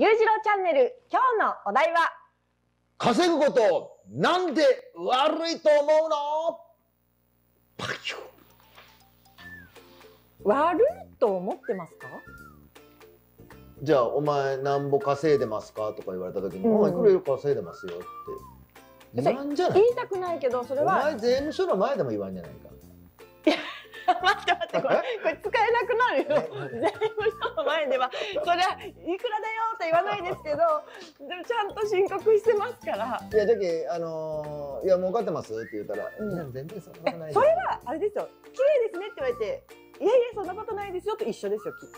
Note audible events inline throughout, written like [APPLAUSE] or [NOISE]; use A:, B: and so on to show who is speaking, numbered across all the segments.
A: ゆうじろうチャンネル、今日のお題は、
B: 稼ぐことなんで悪いと思うの？パキュ
A: 悪いと思ってますか？
B: じゃあお前なんぼ稼いでますか？とか言われた時に、
A: うん。
B: お前いくらいる稼いでますよって。言わんじゃない。
A: 言いたくないけど、それ
B: お
A: は、
B: 前税務署の前でも言わんじゃないか
A: 待って待って、これ、これ使えなくなるよ。税務署の前では、そりゃ、いくらだよって言わないですけど、でもちゃんと申告してますから。
B: いやじゃけあのーいや儲かってます？って言ったら、
A: うん
B: 全然そんなことない
A: それは、あれですよ、綺麗ですねって言われて、いやいや、そんなことないですよと一緒ですよ、きっ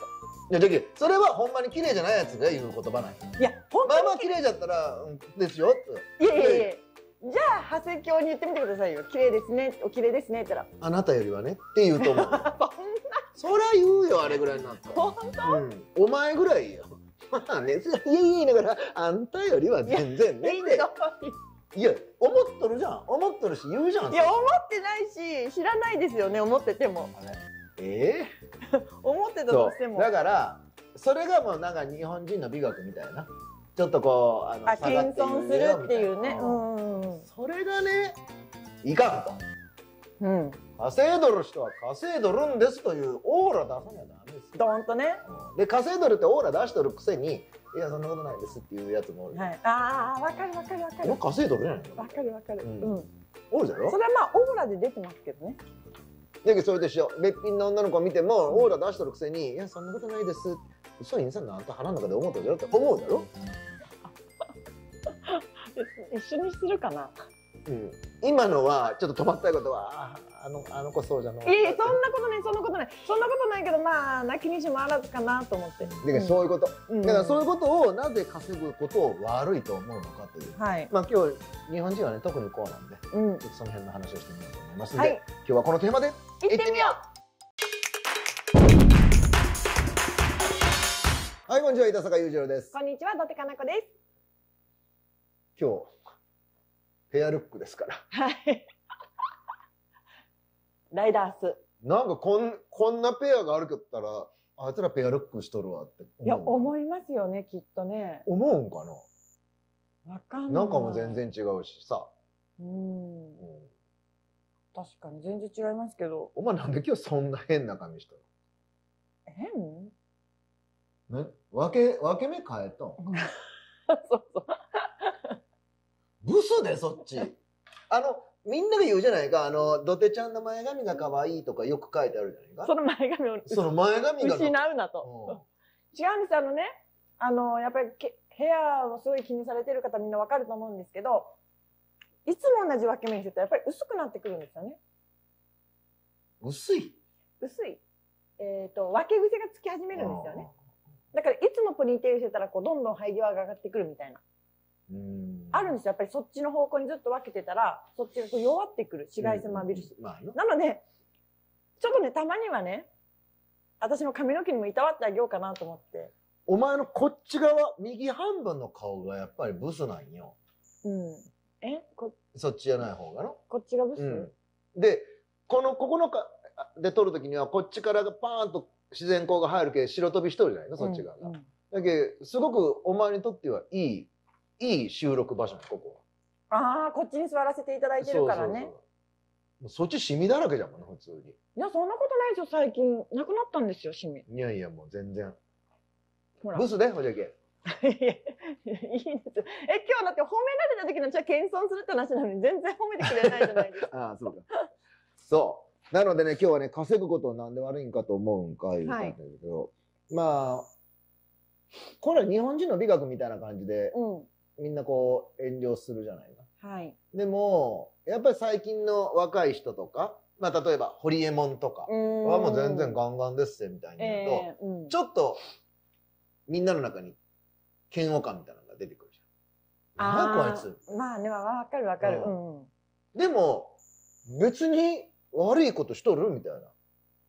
B: いやじゃけそれはほんまに綺麗じゃないやつが言う言葉ない
A: と。いや、本
B: まあま
A: 当
B: あ綺麗じゃったら、うん、ですよって
A: に、いやいやいや。じゃあ、長谷京に言ってみてくださいよ。綺麗ですね、お綺麗ですねって言ったら。
B: あなたよりはねって言うと思う [LAUGHS] そりゃ言うよあれぐらいになったら
A: 本当？
B: うん、お前ぐらいよ。まあね、いやいやだから、あんたよりは全然ね
A: いい
B: って。
A: い
B: いや、思っとるじゃん。思っとるし、言うじゃん。
A: いや、思ってないし、知らないですよね、思ってても。
B: あれえ？[LAUGHS]
A: 思って
B: え
A: たとしても。
B: だから、それがもうなんか日本人の美学みたいな。ちょっとこう、あの
A: 謙遜するっていうね。うん。
B: それがね、いかんと。
A: うん。
B: 稼いどる人は稼いどるんですというオーラ出さなきゃダメですよ。
A: ドーンとね。
B: うんで、稼いどるってオーラ出しとるくせに、いや、そんなことないですっていうやつもおる。
A: はい。ああ、わかるわかるわかる。
B: 稼いどるじゃないの
A: わかるわかる。
B: う
A: うんん。
B: おるじゃろ？
A: それはまあ、オーラで出てますけどね。
B: だけどそれと一緒べっぴんの女の子を見てもオーラ出しとるくせに「いやそんなことないです」そうインさんのあんた腹の中で思ったじゃろって思うだろ、
A: 一緒にするかな。
B: うん、今のはちょっと止まったいことはああのあの子そうじゃの
A: いやいや、そんなことない、そんなことない。そんなことないけど、まあ、泣きにしもあらずかなと思って。
B: だけどそういうこと、
A: うん
B: だからそういうことをなぜ稼ぐことを悪いと思うのかという
A: はい。
B: まあ今日日本人はね特にこうなんで
A: うん。
B: ちょっとその辺の話をしてみようと思いますので、
A: はい。
B: 今日はこのテーマで
A: 行ってみよ
B: はいこんにちは板坂裕次郎です
A: う。こんにちは、伊達かな子です。
B: 今日ペアルックですから
A: はい。ライダース。
B: なんかこんこんなペアがあるけったらあいつらペアルックしとるわって
A: いや、
B: 思
A: いますよね、きっとね。
B: 思うんか
A: わかんない。
B: ななんかも全。然違うしさ、
A: うん。
B: うん
A: 確かに、全然違いますけど。
B: お前なんで今日そんな変な髪した
A: 変
B: の？な分け分け目変えたん [LAUGHS]
A: そうそう。
B: ブスでそっち。[LAUGHS] あのみんなが言うじゃないか。あのドテちゃんの前髪が可愛いとかよく書いてあるじゃないか。
A: その前髪を [LAUGHS]
B: その前髪が
A: 失うなと。
B: う
A: 違うんです。あのねあのやっぱりけヘアをすごい気にされてる方みんなわかると思うんですけどいつも同じ分け目にしてるとやっぱり薄くなってくるんですよね。
B: ん薄い。
A: 薄い、えー、と分け癖がつき始めるんですよね。だからいつもポニーテールしてたらこうどんどん生え際が上がってくるみたいな。
B: うん
A: あるんですよ。やっぱりそっちの方向にずっと分けてたらそっちがこう弱ってくる。紫外線も浴びるし、
B: まあな
A: なのでちょっとねたまにはね私の髪の毛にもいたわってあげようかなと思って。
B: お前のこっち側右半分の顔がやっぱりブスなんよ。
A: うん。え？こ
B: そっちじゃない方がの？
A: こっちがブス、
B: うん。でこのここのかで撮るときにはこっちからがパーンと自然光が入るけ白飛びしとるじゃないの？そっち側が、
A: うんうん。
B: だけどすごくお前にとってはいいいい収録場所ねここ
A: ああこっちに座らせていただいてるからね。
B: そうそっちシミだらけじゃんもんね普通に。
A: いやそんなことないですよ最近。なくなったんですよシミ。
B: いやいやもう全然。
A: ほら。
B: ブスでほじゃけ。
A: いやいやいいですえ今日だって褒められた時のじゃあ謙遜するって話なのに全然褒めてくれないじゃないですか。[LAUGHS]
B: ああそうか。そう。なのでね今日はね稼ぐことをなんで悪いんかと思うんかいう感じだけど、まあこれは日本人の美学みたいな感じで
A: う
B: みんなこう遠慮するじゃないか
A: んはい。
B: でもやっぱり最近の若い人とか、まあ、例えばホリエモンとかはもう全然ガンガンですぜみたいに言うと、
A: ええうん。
B: ちょっとみんなの中に嫌悪感みたいなのが出てくるじゃん。なんやこいつ。
A: ーまあねわわかるわかる。
B: う
A: うん。
B: でも別に悪いことしとるみたいな。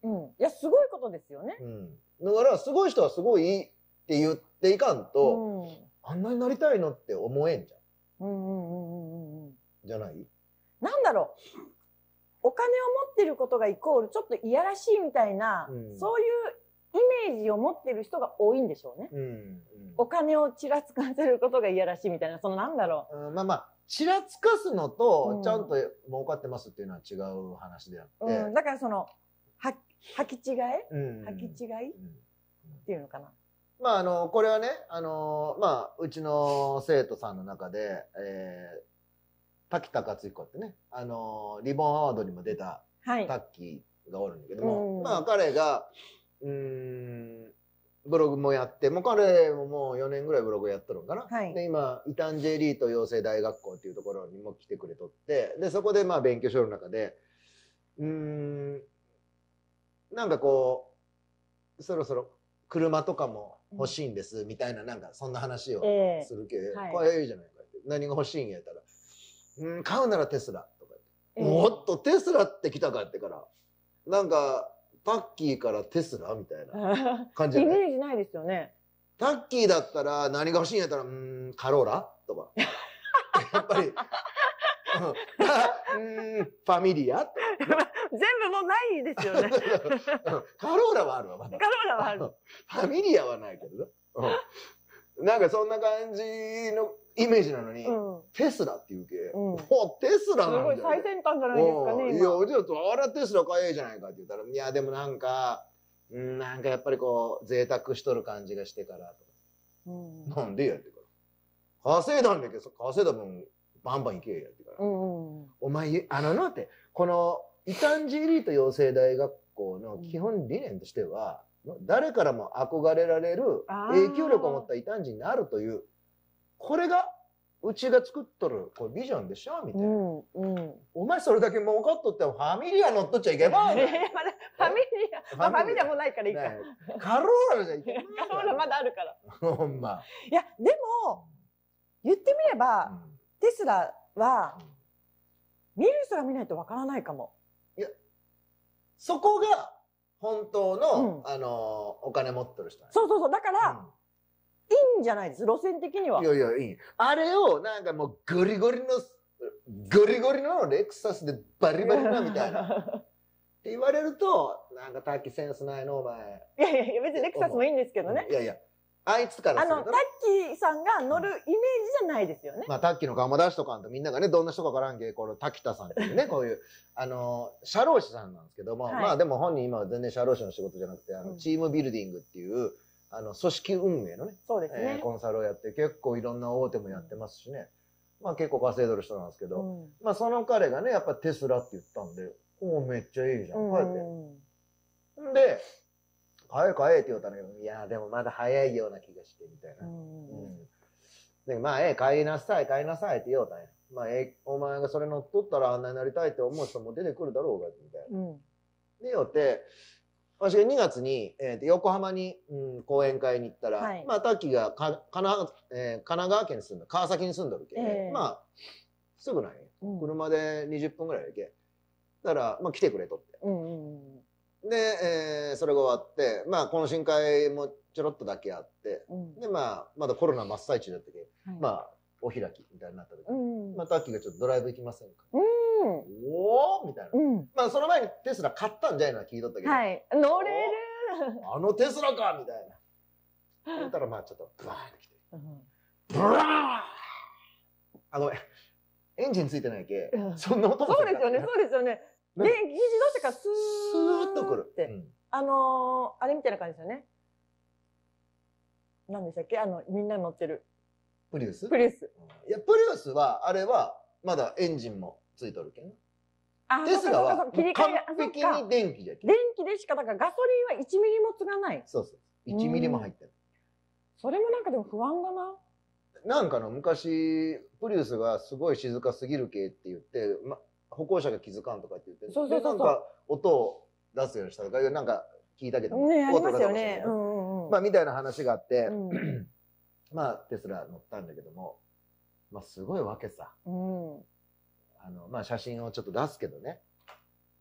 A: うん。いやすごいことですよね。
B: うん、だからすごい人はすごいって言っていかん
A: う
B: と、
A: ん
B: あんなになりたいのって思えんじゃん。
A: うんうんうんうんうん
B: じゃない？
A: なんだろう。お金を持ってることがイコールちょっといやらしいみたいな、
B: うん。
A: そういうメージを持ってる人が多いんでしょうね。
B: うんうん。
A: お金をちらつかせることが嫌らしいみたいな、そのなんだろ
B: う。んまあまあ、ちらつかすのと
A: う、ん。
B: ちゃんと儲かってますっていうのは違う話であ
A: う。
B: って。
A: うん、だからその、は、履き違え
B: うん。
A: 履き違い？っ
B: うん。
A: ていうのかな。
B: まあ、あの、これはね、あの、まあ、うちの生徒さんの中で、えー、滝田克彦ってね、あの、リボンアワードにも出た
A: はい。
B: タッキーがおるんだけども、
A: うん
B: まあ、彼が、うーん、ブログもやって、もう彼ももう4年ぐらいブログやっとるんかな。
A: はい
B: で、今、イタンジェリート養成大学校っていうところにも来てくれとって、で、そこでまあ勉強しよる中で、うーん、なんかこう、そろそろ車とかも欲しいんです、みたいな、なんかそんな話を
A: ええ。
B: するけ、
A: はい。
B: これいいじゃないかって。何が欲しいんやったら、うん、買うならテスラとか
A: ええ
B: 言って、おっと、テスラって来たかってから、なんか、タッキーからテスラみたいな [LAUGHS] 感じ
A: イ
B: じゃない
A: メージないですよね。
B: タッキーだったら何が欲しいんやったら、うーん、カローラとか。[LAUGHS] やっぱり、うん [LAUGHS] ファミリアとか
A: 全部もうないですよね。[LAUGHS]
B: うんカローラはあるわ、まだ。
A: カローラはある。[LAUGHS]
B: ファミリアはないけどね。うんなんかそんな感じのイメージなのに、
A: うん。
B: テスラっていうけ、
A: うん
B: おテスラ
A: す
B: なんだよ
A: ごい最先端じゃないですかね、
B: うんいや、
A: 今。
B: じゃあ、あれはテスラ買えじゃないかって言ったら、いや、でもなんか、うんなんかやっぱりこう、贅沢しとる感じがしてからとか。
A: うん
B: なんでやってから。稼いだんだけど、稼いだ分、バンバン行けやってから。
A: うんうん。
B: お前、あのなって、この、異端児エリート養成大学校の基本理念としては、誰からも憧れられる影響力を持った異端児になるという、これが、うちが作っとるこれビジョンでしょみたいな。
A: うんうん。
B: お前それだけ儲かっとってもファミリア乗っとっちゃいけ [LAUGHS] まん
A: え
B: ね
A: ファミリア、まあ、ファミリアもないからいいか。
B: ねカローラじゃいけまん
A: カローラまだあるから。
B: ほんま。
A: いや、でも、言ってみれ
B: う
A: ば、
B: ん
A: テスラは、見る人が見ないとわからないかも。
B: そこが本当の、
A: うん
B: あのお金持ってる人
A: そうそうそう。だから、
B: うん
A: いいんじゃないです。路線的には。
B: いやいや、いい。あれを、なんかもう、ゴリゴリの、ゴリゴリのレクサスでバリバリなみたいな。[LAUGHS] って言われると、なんか、タッキーセンスないの、お前。
A: いやいやいや、別にレクサスもいいんですけどね。
B: いやいや、あいつから
A: あの、タッ
B: するとね。
A: キーさんが乗るイメージじゃないですよね。
B: まあ、タッキーの顔も出しとかんと、みんながね、どんな人かわからんけ、この滝田さんっていうね、[LAUGHS] こういう、あの、社労士さんなんですけども、
A: はい
B: まあでも本人今は全然社労士の仕事じゃなくて、あの、
A: うん
B: チームビルディングっていう、あの、組織運営のね、
A: そうですね。
B: えーコンサルをやって、結構いろんな大手もやってますしね。まあ結構稼いでる人なんですけど、
A: うん
B: まあその彼がね、やっぱテスラって言ったんで、おお、めっちゃいいじゃん。こうやって。んで、買え買えって言ったんだけど、いや、でもまだ早いような気がして、みたいな。
A: うん
B: うん。で、まあ、ええ、買いなさい、買いなさいって言おうたんや。まあ、ええ、お前がそれ乗っとったらあんなになりたいって思う人も出てくるだろうが、みたいな。
A: うん
B: で、よって、私が2月に、えーと横浜に、うん、講演会に行ったら、
A: はい
B: まあ、タッキーがか神奈,、えー神奈川県に住んだ、川崎に住んどるけ、
A: ええ
B: まあ、すぐなんよ。
A: うん
B: 車で20分ぐらいだけ。だから、まあ、来てくれとって。
A: うんうん
B: で、えーそれが終わって、まあ、懇親会もちょろっとだけあって、
A: うん。
B: で、まあ、まだコロナ真っ最中だったけど、
A: はい。
B: まあ、お開きみたいになった時、
A: うん。
B: まあ、タッキーがちょっとドライブ行きませんか、
A: うん。
B: おおみたいな。
A: うん。
B: まあ、その前にテスラ買ったんじゃないの？は聞い。とったけど、
A: はい乗れる。
B: あのテスラかみたいな。言ったら、まあ、ちょっと、ブワーって来て。
A: うん
B: ブラーあ、ごめん。エンジンついてないけ。
A: う、ん。
B: そんな音も
A: そうですよねそうですよね
B: ね
A: 電気自動車からス
B: ス
A: ー
B: ーッとくる。
A: って
B: うん。
A: あのーあれみたいな感じですよね。何でしたっけ？あのみんな乗ってる。
B: プリウス？
A: プリウス。
B: いや、プリウスは、あれは、まだエンジンもついとるけん。
A: あ
B: テスラは完璧に電気じゃ。
A: 電気でしかだからガソリンは1ミリも継がない。
B: そうそう。1ミリも入ってる。
A: それもなんかでも不安だな。
B: なんかの昔、プリウスがすごい静かすぎる系って言って、ま、歩行者が気づかんとかって言って、
A: そうそうそう
B: なんか音を出すようにしたとか、なんか聞いたけども、
A: ねありますよね。うんうんうん。
B: まあ、みたいな話があって、
A: うん。[CLEARS THROAT]
B: まあ、テスラ乗ったんだけども、まあ、すごいわけさ。
A: うん。
B: あの、まあ、写真をちょっと出すけどね。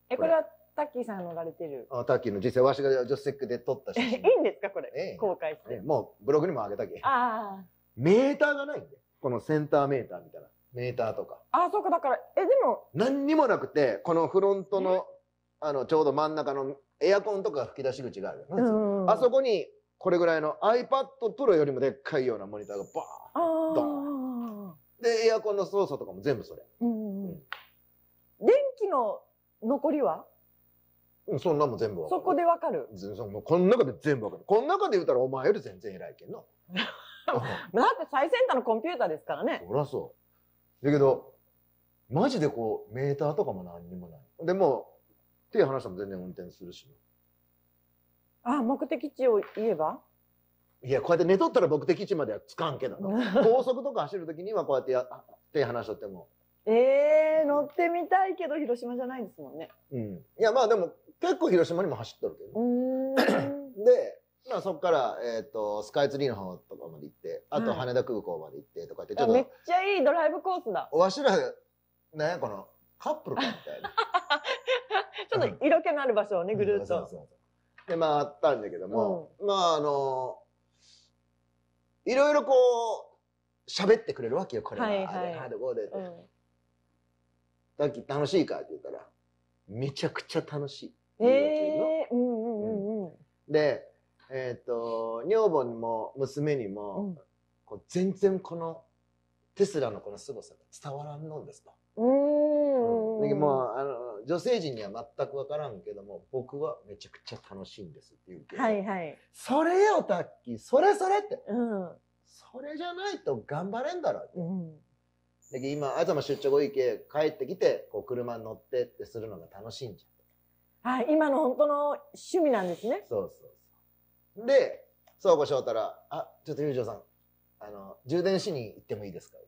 A: えこれはタッキーさん乗られてる？
B: あタッキーの実際、わしが助手席で撮った写 [LAUGHS]
A: いい
B: 真。
A: んですかこれ？
B: ええ。
A: 公開して。
B: ねもうブログにも上げたけ。
A: あ
B: メーターがないんで。このセンターメーターみたいな。メーターとか。
A: ああそうかだからえでも
B: 何にもなくて、このフロントの、あの、ちょうど真ん中の、エアコンとか吹き出し口があるあそこにこれぐらいの iPad Pro よりもでっかいようなモニターがバ
A: ー
B: ー。ンでエアコンの操作とかも全部それ、
A: うん
B: うん
A: 電気の残りは？
B: うん、そんなもん全部わかる。
A: そこでわかる？
B: 全そのこの中で全部わかる。この中で言うたらお前より全然偉いけんの [LAUGHS]
A: だって最先端のコンピューターですからね。
B: そりゃそう。だけど、マジでこう、メーターとかも何にもない。でも、手離しても全然運転するし。
A: あ、目的地を言えば？
B: いや、こうやって寝とったら目的地まではつかんけどな。[LAUGHS] 高速とか走るときにはこうやってや手離しとっても。
A: えー、乗ってみたいけど広島じゃないですもんね。
B: うん。いや、まあでも、結構広島にも走っとるけど。で、まあそこから、えっ、と、スカイツリーの方とかまで行って、あと
A: はい
B: 羽田空港まで行ってとかって、ちょ
A: あめっ
B: っと、
A: ちゃいいドライブコースだ。
B: わしら、なんやこの、カップルかみたいな。[LAUGHS]
A: ちょっと色気のある場所をね、ぐるっと。
B: そうそうそう。でまああったんだけども、まああのいろいろこう喋ってくれるわけよこれは、
A: はいはい。
B: あれあれこうで、
A: うん。
B: さっき楽しいかって言ったらめちゃくちゃ楽しい
A: えー、うんうんうん。うん。
B: でえっ、と女房にも娘に
A: う
B: も、
A: ん
B: こう全然このテスラのこの凄さが伝わらんのですと、
A: うーん。
B: でもうあの女性陣には全く分からんけども僕はめちゃくちゃ楽しいんですって言うけど、
A: はいはい。
B: それよタッキーそれそれって
A: うん。
B: それじゃないと頑張れんだろって
A: うん。
B: で今あざま出張後行け帰ってきてこう車に乗ってってするのが楽しいんじ
A: はい、今の本当の趣味なんですね
B: そうそうでそうこしょうたら「あちょっと友情さんあの充電しに行ってもいいですか? [LAUGHS]」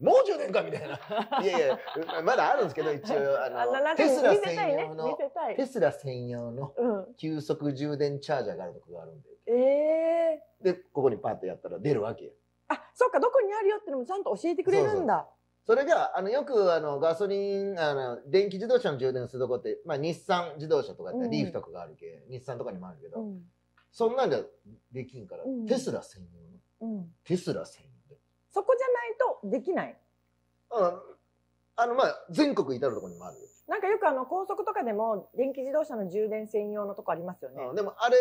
B: もう充電か？みたいな。いやいや、まだあるんですけど、一応、あの、テスラ専用の、
A: せたい
B: テ。スラ専用の
A: うん。
B: 急速充電チャージャーがあるとこがあるんで。
A: ええ
B: で、ここにパッとやったら出るわけよ。
A: あ、そっか、どこにあるよってのもちゃんと教えてくれるんだ。
B: それが、あの、よく、あの、ガソリン、あの、電気自動車の充電するとこって、まあ、日産自動車とかやったら
A: うん
B: リーフとかがあるけ、日産とかにもあるけど、
A: うん。
B: そんなんじゃできんから、
A: うん
B: テスラ専用の、
A: うん。
B: テスラ専用で。
A: そこじゃないとできない？
B: うん。あの、まあ、全国至るところにもあるよ。
A: なんかよくあの高速とかでも電気自動車の充電専用のとこありますよね。
B: うんでも、あれ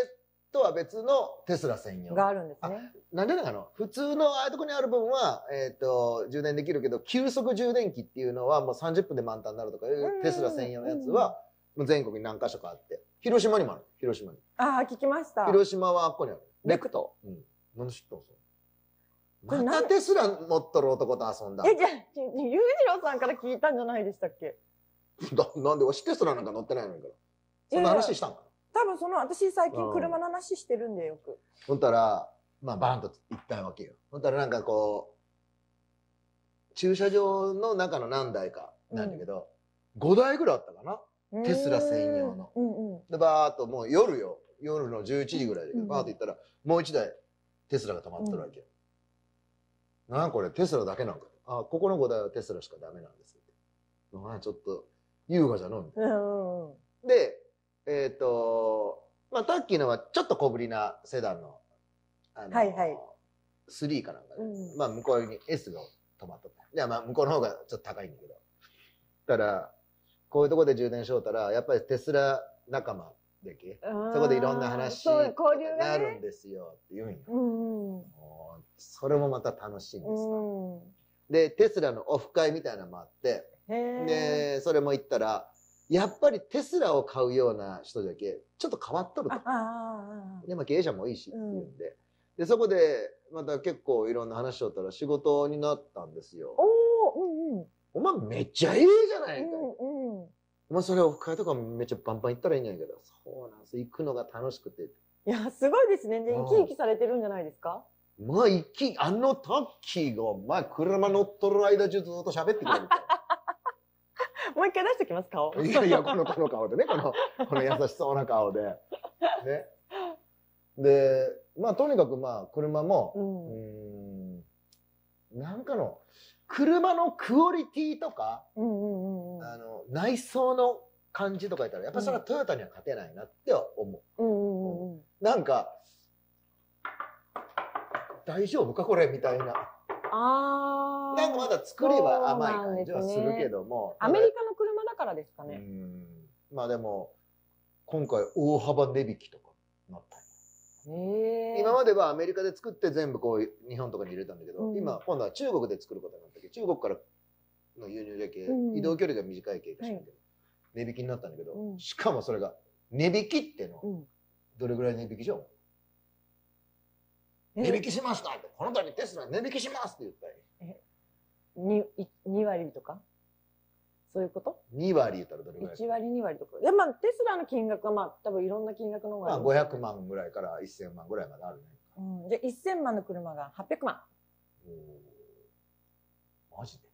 B: とは別のテスラ専用。
A: があるんですね。
B: なんでなの普通のああいうとこにある分は、えっ、と、充電できるけど、急速充電器っていうのはもう30分で満タンになるとかいう
A: うん
B: テスラ専用のやつは、全国に何箇所かあって。広島にもある。広島に。
A: ああ、聞きました。
B: 広島はあっこにある。
A: レクト。
B: うん。なんで知ったのそ
A: これなん
B: れまたテスラ持っとる男と遊んだ。
A: え、じゃあ、ち裕次郎さんから聞いたんじゃないでしたっけ？
B: だなんでわしテスラなんか乗ってないのにから。そんな話したんかな？
A: 多分その、私最近
B: うん
A: 車の話してるんでよく。
B: ほんたら、まあ、バーンと行ったわけよ。ほんたらなんかこう、駐車場の中の何台かなんだけど、5台ぐらいあったかな？テスラ専用の
A: うんうん。
B: で、バーっともう夜よ。夜の11時ぐらいで、
A: うん
B: バーっと行ったら、もう1台テスラが止まってるわけよ。なんこれテスラだけなんか。あ、ここの5台はテスラしかダメなんですって。あちょっと優雅じゃのみたい
A: うんうんうん。
B: な。で、えっ、と、まあ、タッキーのはちょっと小ぶりなセダンの、あの、
A: はいはい
B: 3かなんかで、
A: うん
B: まあ、向こうに S が止まっとった。いや、まあ、向こうの方がちょっと高いんだけど。たら、こういうとこで充電しようたら、やっぱりテスラ仲間でけ？そこでいろんな話
A: そう、交流
B: な。るんですよって言うんよ。
A: う
B: それもまた楽しいんです。
A: うん。
B: で、テスラのオフ会みたいなのもあって。で、それも行ったら、やっぱりテスラを買うような人だけ、ちょっと変わっとるとで、まあ経営者もいいしっていうんで。で、そこで、また結構いろんな話しとったら仕事になったんですよ
A: お。お、うんうん。
B: お前めっちゃいいじゃないか。
A: うんう
B: それオフ会とかもめっちゃバンバン行ったらいいんやけど、そうなんです。行くのが楽しくて。
A: いや、すごいですね。で、
B: うん
A: 生き生きされてるんじゃないですか？
B: まあ、行き、あのタッキーが、まあ、車乗っとる間中ずっと喋ってくれるか [LAUGHS]
A: もう一回出しておきます、顔。
B: ら。いやいや、この、この顔でね、この、[LAUGHS] この優しそうな顔で。ね。で、まあ、とにかくまあ、車も、
A: う。
B: ん、なんかの、車のクオリティとか、
A: うんうんうんうん。
B: あの、内装の感じとか言ったら、やっぱりそれはトヨタには勝てないなっては思う。
A: うんうんうんうん。
B: なんか、大丈夫かこれみたいな。
A: ああ。
B: なんかまだ作りは甘い感じはするけども。
A: アメリカの車だからですか
B: う
A: ね。
B: んまあでも、今回大幅値引きとかなった。今まではアメリカで作って全部こう日本とかに入れたんだけど、
A: うん
B: 今今度は中国で作ることになっ中国からの輸入じゃけ、
A: うん。
B: 移動距離が短いけかしらんけど、値引きになったんだけど、
A: うん。
B: しかもそれが値引きっての、
A: うん。
B: どれぐらい値引きしよう？
A: え？
B: 値引きしましたってこの度テスラ値引きしますって言ったよ
A: にい2割とか？そういうこと
B: ？2割言ったらどれぐらい
A: ?1 割2割とか。いやまあテスラの金額はまあ多分いろんな金額の方が
B: まあ
A: あります
B: 500万ぐらいから1000万ぐらいまであるね。
A: うん、じゃあ1000万の車が800万。
B: おーマジで。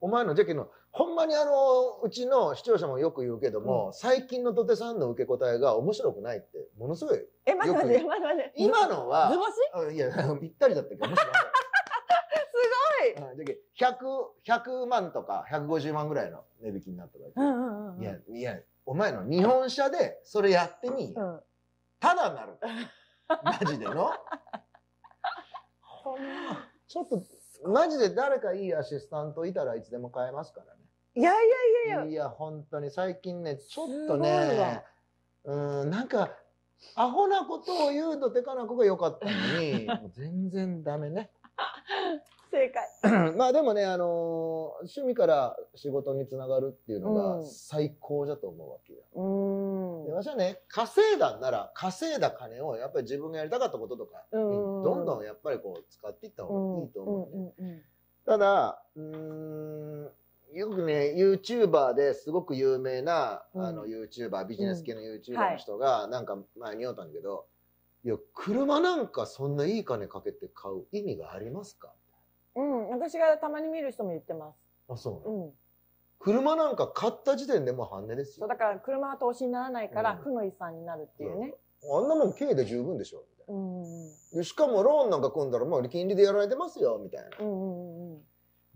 B: お前のじゃけのほんまにあのうちの視聴者もよく言うけども、最近の土手さんの受け答えが面白くないってものすごい
A: え、待って待って、待って待って。
B: 今のは
A: 図星？
B: うんいや [LAUGHS] ぴったりだったけど面白くない。[LAUGHS]
A: す
B: うんじゃけ 100, 100万とか150万ぐらいの値引きになったわけ、
A: ごい。うんうんうんうん。
B: いやいやお前の日本車でそれやってみ。
A: うん。
B: ただなる。[LAUGHS] マジでの。ほんま。ちょっとマジで誰かいいアシスタントいたらいつでも買えますからね。
A: いやいやいやいや。
B: いや本当に最近ねちょっとね
A: わ。
B: うんなんかアホなことを言うとてかな子が良かったのに [LAUGHS] 全然ダメね
A: 正解。[CLEARS THROAT]
B: まあでもねあのー趣味から仕事につながるっていうのが
A: うん。
B: 最高だと思うわけよ、
A: うーん。
B: で。私はね稼いだんなら稼いだ金をやっぱり自分がやりたかったこととかに
A: うん。
B: どんどんやっぱりこう使っていった方がいいと思うね、
A: うんうんうん。
B: ただうーんよくね YouTuber ですごく有名な、
A: うん。
B: あの YouTuber ビジネス系の YouTuber
A: はい
B: の人がなんか前に言おったんだけど、い、や車なんかそんないい金かけて買う意味がありますか？
A: うん、私がたまに見る人も言ってます。
B: あそう
A: うん。
B: 車なんか買った時点でもう半値ですよ。
A: そうだから車は投資にならないから
B: うん。
A: 負の遺産になるっていうね。
B: あんなもん軽で十分でしょみたい
A: うんうん
B: しかもローンなんか組んだらもう金利でやられてますよみたいな。
A: うんうんうん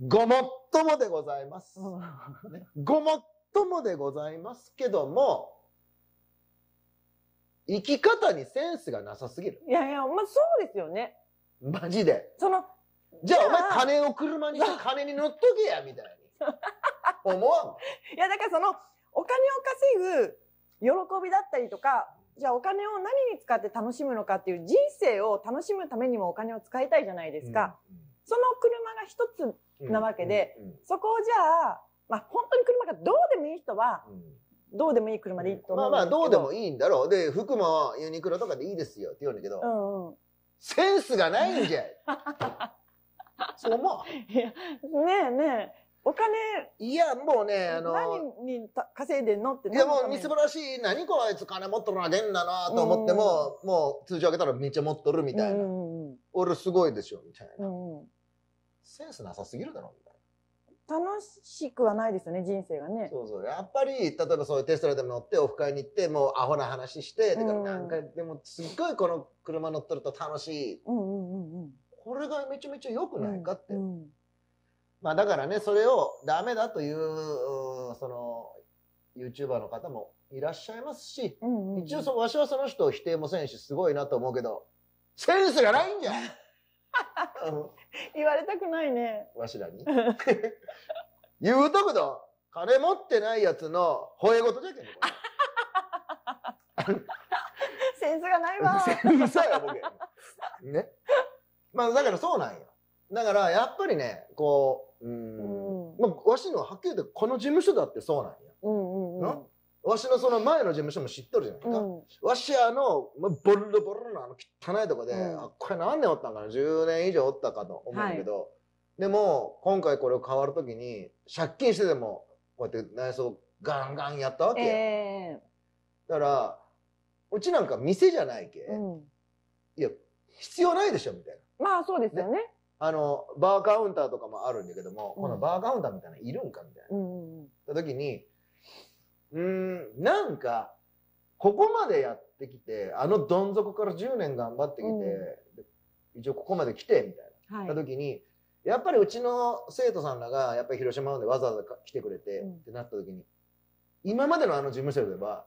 B: ごもっともでございます、ごもっともでございますけども生き方にセンスがなさすぎる。
A: いやいや、まあそうですよね。
B: マジで。
A: その、
B: じゃあお前金を車にして金に乗っとけやみたいに。思わん
A: いやだからそのお金を稼ぐ喜びだったりとか、じゃあお金を何に使って楽しむのかっていう人生を楽しむためにもお金を使いたいじゃないですか。その車が一つ、
B: うん
A: なわけで
B: うんうん
A: そこをじゃあ、まあ本当に車がどうでもいい人は、
B: うん。
A: どうでもいい車でいいと
B: まあ
A: 思うんですけど。
B: まあどうでもいいんだろう。で服もユニクロとかでいいですよって言うんだけど、
A: うんうん。
B: センスがないんじゃい [LAUGHS] [LAUGHS] そう思う。
A: いや、ねえねえ、お金、
B: いやもうねあの
A: 何にた稼いでんのって
B: いやもうみすぼらしい。何こいつ金持っとるなげんだなと思っても、もう通常開けたらめっちゃ持っとるみたいな、俺すごいでしょみたいな、センスなさすぎるだろみたい
A: 楽しくはないですよね、人生がね。
B: な。そうそう。やっぱり例えばそういうテストラでも乗ってオフ会に行ってもうアホな話して、だから
A: うん。
B: なんかでもすっごいこの車乗ってると楽しい。
A: うんうんうんうん。
B: これがめちゃめちゃ良くないかって、
A: うん
B: まあだからねそれをダメだといううんその YouTuber の方もいらっしゃいますし、
A: うんうんうん。
B: 一応そわしはその人を否定もせんしすごいなと思うけどセンスがないんじゃん、[LAUGHS] うん。
A: 言われたくないね。
B: わしらに。[LAUGHS] 言うとくと金持ってないやつの吠え事じゃけんね。[LAUGHS]
A: センスがないわ。
B: これうるさいわボケねまあだからそうなんよ。だからやっぱりねこううーん。
A: うん。
B: まあ、わしのはっきり言ってこの事務所だってそうなんよ
A: うんうんうん。
B: な？わしのその前の事務所も知っとるじゃないか、
A: うん。
B: わしあの、まあ、ボロボロのあの汚いとこで、
A: うん。
B: あこれ何年おったんかな？10年以上おったかと思うけど、でも今回これを変わる時に借金してでもこうやって内装ガンガンやったわけよ、
A: え
B: だからうちなんか店じゃないけ、
A: えうん。
B: いや必要ないでしょみたいな
A: まあそうですよね。
B: あのバーカウンターとかもあるんだけども、
A: うん。
B: このバーカウンターみたいなのいるんかみたいな。
A: うんうん
B: た時にうーんなんかここまでやってきてあのどん底から10年頑張ってきて、
A: うん。
B: で一応ここまで来てみたいな、
A: はい。
B: った。時にやっぱりうちの生徒さんらがやっぱり広島までわざわざ来てくれて、
A: うん。
B: ってなった時に今までのあの事務所では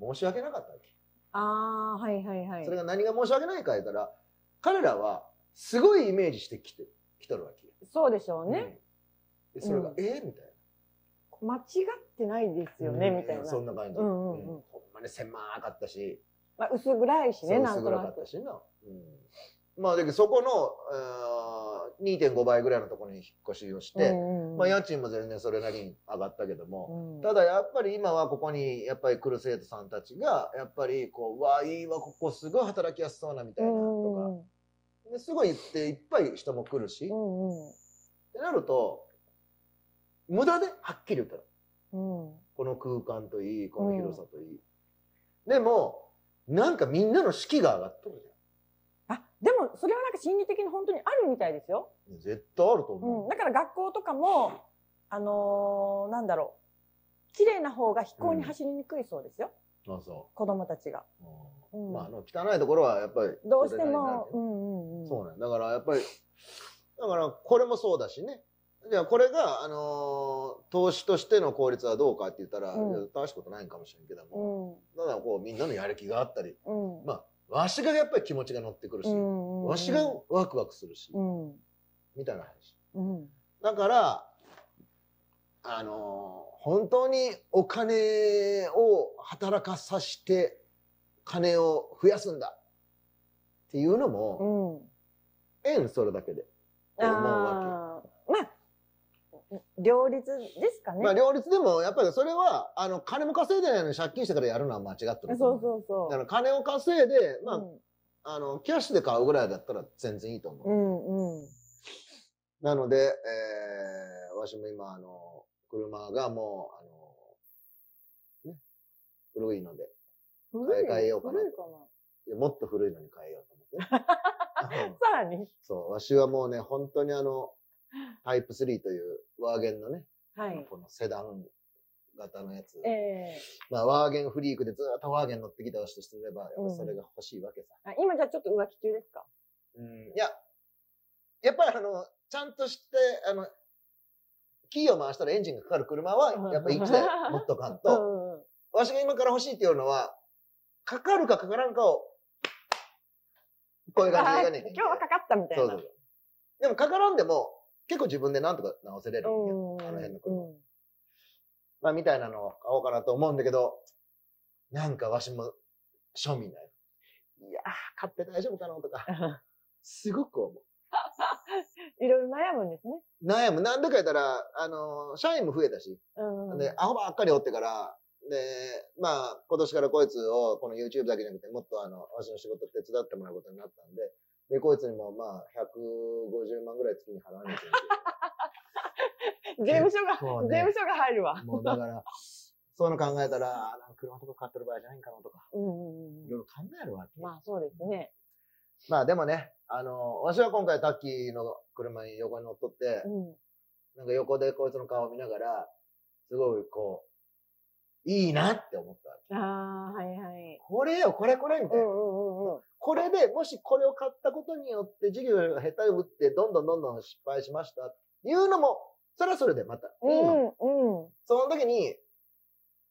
B: 申し訳なかったわけ、
A: ああ、はいはいはい。
B: そ。れが何が申し訳ないか言ったら彼らはすごいイメージしてきてきとるわけよ、
A: そうでしょうね。
B: うんでそれが、
A: うん
B: えーみたいな
A: 間違ってないですよね、みたいな。
B: そんな感じ。
A: うんうんうん
B: ほんまに狭かったし、
A: まあ、薄暗いしね、なん
B: 薄暗かった。しな。うん、まあ、だけどそこの、えー、2.5倍ぐらいのところに引っ越しをして、
A: うんうん
B: まあ、家賃も全然それなりに上がったけども、
A: うん。
B: ただやっぱり今はここにやっぱり来る生徒さんたちが、やっぱりこう、うわ、いいわ、ここすごい働きやすそうなみたいなとか、ですごい行っていっぱい人も来るし、
A: う
B: っ
A: んうん。
B: てなると、無駄ではっきり言ったら、
A: うん。
B: この空間といい、この広さといい。でも、なんかみんなの士気が上がっとる
A: あでもそれはなんか心理的に本当にあるみたいですよ。
B: 絶対あると
A: う
B: 思う。
A: ん、だから学校とかもあのーなんだろう。綺麗な方が飛行に走りにくいそうですよ、
B: あそ
A: 子供たちが。
B: う。
A: うん。
B: まあ、あの汚いところはやっぱり
A: どうしても、うんうんうん、
B: そうね。だからやっぱり、だからこれもそうだしね。じゃあこれが、あのー投資としての効率はどうかって言ったら、
A: うん。
B: いや大したことないんかもしれんけど
A: う
B: も、
A: ん。
B: ただこうみんなのやる気があったり、
A: うん。
B: まあ、わしがやっぱり気持ちが乗ってくるし、
A: うん
B: わしがワクワクするし、
A: うん。
B: みたいな話。
A: うん。
B: だから、あのー本当にお金を働かさして、金を増やすんだっていうのも、
A: うん。
B: ええん、それだけで。思うわ
A: あー。まあ両立ですか
B: け。
A: ね。
B: まあ、両立でも、やっぱりそれは、あの、金も稼いでないのに借金してからやるのは間違ってる。
A: そうそうそう。
B: だから金を稼いで、まあ、
A: うん
B: あの、キャッシュで買うぐらいだったら全然いいと思う。
A: うんうん。
B: なので、えー、わしも今、あの、車がもう、あの、ね、古いので、
A: 古い
B: 替えようかな
A: 古いか
B: いやもっと古いのに変えようと思ってね。[LAUGHS]
A: さらに。
B: そう、わしはもうね、本当にあの、タイプ3というワーゲンのね、
A: はい。
B: このセダン型のやつ。
A: ええ
B: まあ、ワーゲンフリークでずっとワーゲン乗ってきた人とすれば、やっぱそれが欲しいわけさ。
A: あ今じゃあちょっと浮気中ですか？
B: うん、いや、やっぱりあの、ちゃんとして、あの、キーを回したらエンジンがかかる車は、やっぱ1台持っとかん
A: う
B: と、[LAUGHS]
A: んうん。
B: わしが今から欲しいっていうのは、かかるかかからんかを、こういう感じでねえ
A: 今日はかかったみたいな。
B: そうそうそう。でもかからんでも、結構自分でなんとか直せれるあの辺の
A: う
B: 車。
A: ん
B: まあ、みたいなのを買おうかなと思うんだけど、なんかわしも、庶民だよ。いやー、買って大丈夫かなとか、すごく思う。[LAUGHS]
A: いろいろ悩むんですね。
B: 悩む。なんでか言ったら、あの、社員も増えたし、
A: うん。
B: で、アホばっかりおってから、で、まあ、今年からこいつを、この YouTube だけじゃなくて、もっとあの、わしの仕事手伝ってもらうことになったんで、で、こいつにも、まあ、150万ぐらい月に払わないけない。[LAUGHS]
A: 税務署が、税務署が入るわ。
B: もうだから、そういうの考えたら、あなんか車とか買ってる場合じゃないんかなとか、
A: うんうんうん
B: いろいろ考えるわけ。
A: まあそうですね。
B: まあでもね、あの、わしは今回タッキーの車に横に乗っとって、
A: うん。
B: なんか横でこいつの顔を見ながら、すごいこう、いいなって思ったわけ。
A: ああ、はいはい。
B: これよ、これこれみたいな。
A: うんうんうんうん。
B: これでもしこれを買ったことによって授業が下手打ってどんどんどんどん失敗しましたっていうのも、それはそれでまたいいの。
A: うんうん。
B: その時に、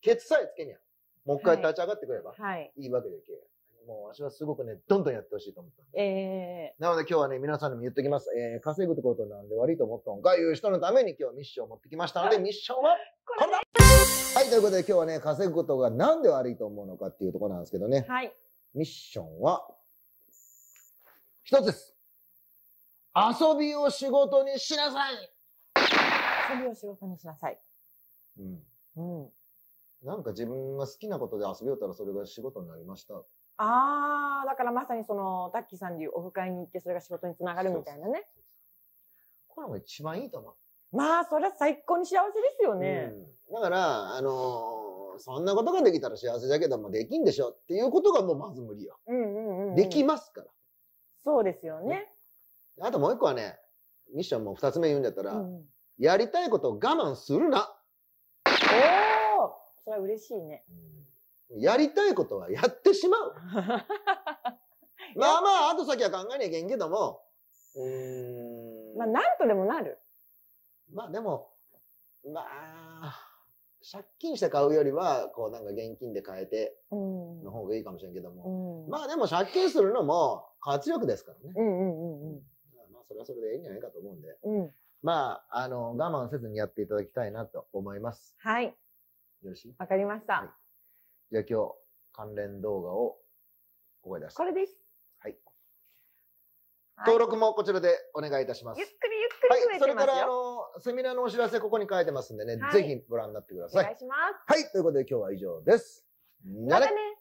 B: ケツさえつけにゃ。もう一回立ち上がってくれば
A: はい。
B: いいわけでけ。もう私はすごくね、どんどんやってほしいと思った。
A: ええ
B: なので今日はね、皆さんにも言ってきます。えー、稼ぐってことなんで悪いと思ったのかいう人のために今日はミッションを持ってきましたので、ミッションはこれだはい、ということで今日はね、稼ぐことがなんで悪いと思うのかっていうところなんですけどね。
A: はい。
B: ミッションは、一つです。遊びを仕事にしなさい
A: 遊びを仕事にしなさい。
B: うん。
A: うん。
B: なんか自分が好きなことで遊びよったらそれが仕事になりました。
A: ああ、だからまさにその、タッキーさんでいうオフ会に行ってそれが仕事につながるみたいなね。
B: これも一番いいと思う。
A: まあ、それは最高に幸せですよね。
B: うん、だから、あのーそんなことができたら幸せだけども、できんでしょっていうことがもうまず無理よ。
A: うんうんうんうん。
B: できますから。
A: そうですよね。
B: あともう一個はね、ミッションもう二つ目言うんだったら、
A: うん。
B: やりたいことを我慢するな。
A: おおそれは嬉しいね。
B: やりたいことはやってしまう。[LAUGHS] まあまあ、後先は考えなきゃいけんけども、うーん。
A: まあ、なんとでもなる。
B: まあでも、まあ、借金して買うよりは、こうなんか現金で買えて
A: うん。
B: の方がいいかもしれんけど
A: う
B: も。
A: ん。
B: まあでも借金するのも活力ですからね。
A: うんうんうんうん。
B: まあそれはそれでいいんじゃないかと思うんで。
A: うん。
B: まあ、あの、我慢せずにやっていただきたいなと思います。
A: はい。
B: よろしい
A: わかりました。
B: はいじゃあ今日、関連動画をここに出して
A: これです。
B: 登録もこちらでお願いいたします
A: ゆっ。くりゆっくり増え
B: はい、それからあ
A: てますよ。
B: の、セミナーのお知らせここに書いてますんでね、
A: はい
B: ぜひご覧になってください。
A: お願いします。
B: はい、ということで今日は以上です。
A: またねー